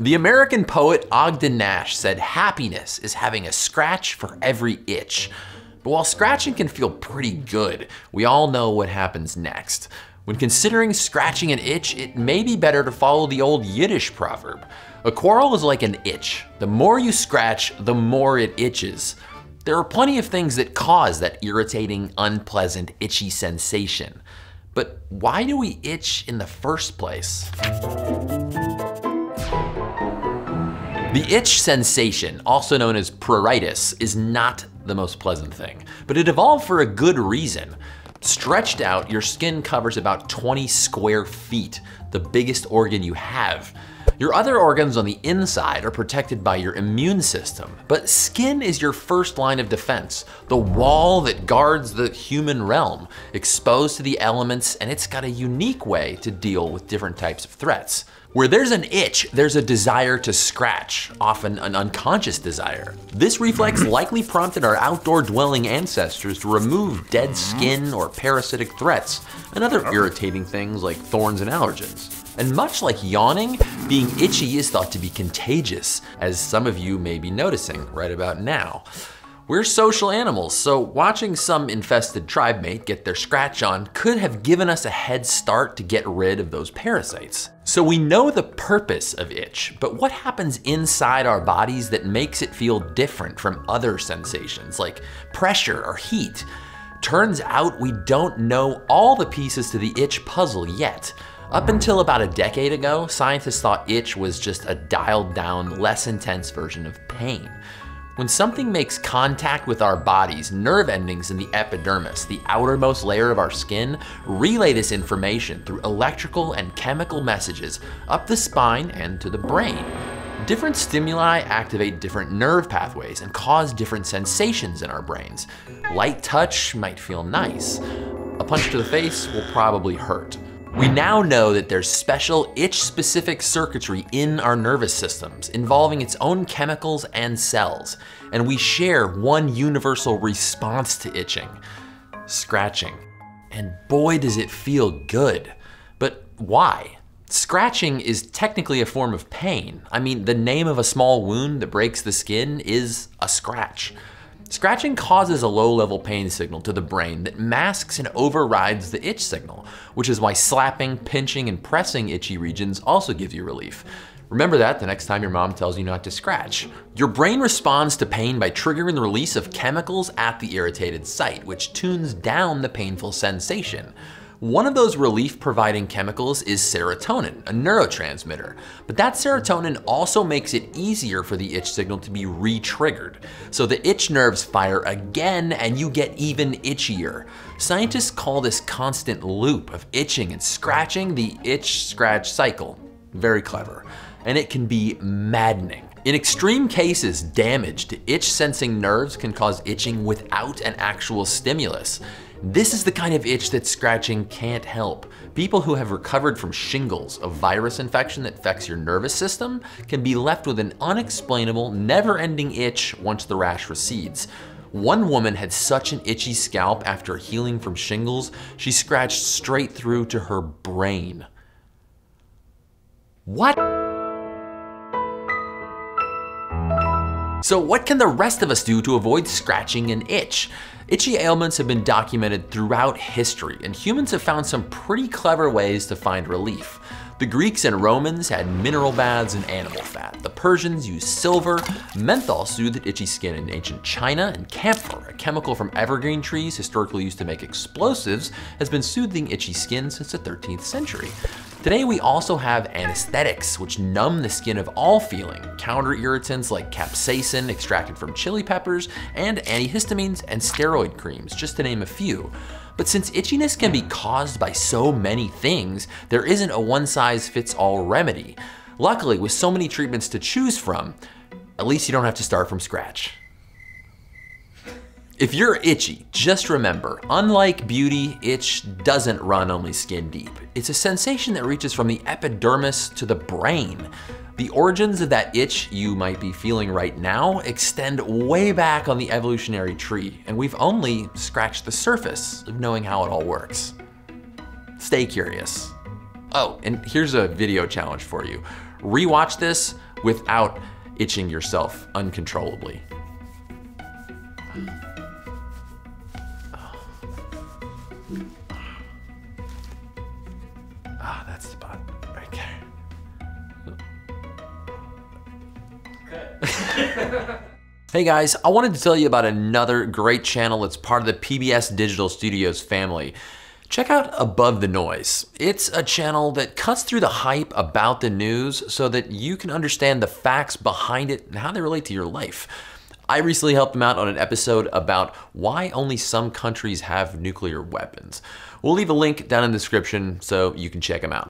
The American poet Ogden Nash said happiness is having a scratch for every itch. But while scratching can feel pretty good, we all know what happens next. When considering scratching an itch, it may be better to follow the old Yiddish proverb. A quarrel is like an itch. The more you scratch, the more it itches. There are plenty of things that cause that irritating, unpleasant, itchy sensation. But why do we itch in the first place? The itch sensation, also known as pruritus, is not the most pleasant thing, but it evolved for a good reason. Stretched out, your skin covers about 20 square feet, the biggest organ you have. Your other organs on the inside are protected by your immune system, but skin is your first line of defense, the wall that guards the human realm, exposed to the elements, and it's got a unique way to deal with different types of threats. Where there's an itch, there's a desire to scratch, often an unconscious desire. This reflex likely prompted our outdoor dwelling ancestors to remove dead mm-hmm. skin or parasitic threats, and other irritating things like thorns and allergens. And much like yawning, being itchy is thought to be contagious, as some of you may be noticing right about now. We're social animals, so watching some infested tribe mate get their scratch on could have given us a head start to get rid of those parasites. So we know the purpose of itch, but what happens inside our bodies that makes it feel different from other sensations like pressure or heat? Turns out we don't know all the pieces to the itch puzzle yet. Up until about a decade ago, scientists thought itch was just a dialed down, less intense version of pain. When something makes contact with our bodies, nerve endings in the epidermis, the outermost layer of our skin, relay this information through electrical and chemical messages up the spine and to the brain. Different stimuli activate different nerve pathways and cause different sensations in our brains. Light touch might feel nice. A punch to the face will probably hurt. We now know that there's special itch-specific circuitry in our nervous systems involving its own chemicals and cells, and we share one universal response to itching, scratching. And boy does it feel good. But why? Scratching is technically a form of pain. I mean, the name of a small wound that breaks the skin is a scratch. Scratching causes a low-level pain signal to the brain that masks and overrides the itch signal, which is why slapping, pinching, and pressing itchy regions also gives you relief. Remember that the next time your mom tells you not to scratch. Your brain responds to pain by triggering the release of chemicals at the irritated site, which tunes down the painful sensation. One of those relief providing chemicals is serotonin, a neurotransmitter. But that serotonin also makes it easier for the itch signal to be re-triggered. So the itch nerves fire again and you get even itchier. Scientists call this constant loop of itching and scratching the itch-scratch cycle. Very clever. And it can be maddening. In extreme cases, damage to itch sensing nerves can cause itching without an actual stimulus. This is the kind of itch that scratching can't help. People who have recovered from shingles, a virus infection that affects your nervous system, can be left with an unexplainable, never-ending itch once the rash recedes. One woman had such an itchy scalp after healing from shingles, she scratched straight through to her brain. What? So what can the rest of us do to avoid scratching an itch? Itchy ailments have been documented throughout history, and humans have found some pretty clever ways to find relief. The Greeks and Romans had mineral baths and animal fat. The Persians used silver. Menthol soothed itchy skin in ancient China, and camphor, a chemical from evergreen trees historically used to make explosives, has been soothing itchy skin since the 13th century. Today we also have anesthetics, which numb the skin of all feeling, counter irritants like capsaicin extracted from chili peppers, and antihistamines and steroid creams, just to name a few. But since itchiness can be caused by so many things, there isn't a one size fits all remedy. Luckily, with so many treatments to choose from, at least you don't have to start from scratch. If you're itchy, just remember, unlike beauty, itch doesn't run only skin deep. It's a sensation that reaches from the epidermis to the brain. The origins of that itch you might be feeling right now extend way back on the evolutionary tree, and we've only scratched the surface of knowing how it all works. Stay curious. Oh, and here's a video challenge for you. Rewatch this without itching yourself uncontrollably. Ah, that's the spot right there. Hey guys, I wanted to tell you about another great channel that's part of the PBS Digital Studios family. Check out Above the Noise. It's a channel that cuts through the hype about the news so that you can understand the facts behind it and how they relate to your life. I recently helped them out on an episode about why only some countries have nuclear weapons. We'll leave a link down in the description so you can check them out.